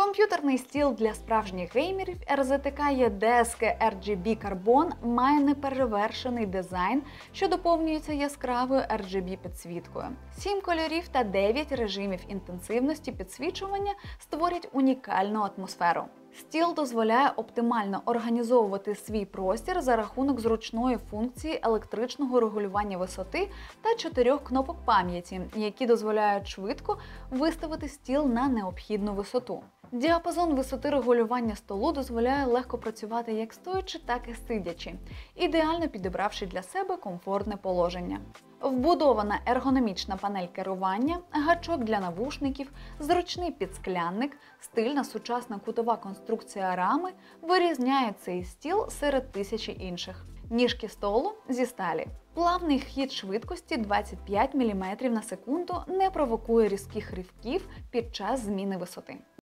Комп'ютерний стіл для справжніх геймерів RZTK є DSK RGB Carbon має неперевершений дизайн, що доповнюється яскравою RGB підсвіткою. Сім кольорів та дев'ять режимів інтенсивності підсвічування створять унікальну атмосферу. Стіл дозволяє оптимально організовувати свій простір за рахунок зручної функції електричного регулювання висоти та чотирьох кнопок пам'яті, які дозволяють швидко виставити стіл на необхідну висоту. Діапазон висоти регулювання столу дозволяє легко працювати як стоячи, так і сидячи, ідеально підібравши для себе комфортне положення. Вбудована ергономічна панель керування, гачок для навушників, зручний підсклянник, стильна сучасна кутова конструкція рами вирізняє цей стіл серед тисячі інших. Ніжки столу зі сталі. Плавний хід швидкості 25 мм на секунду не провокує різких ривків під час зміни висоти.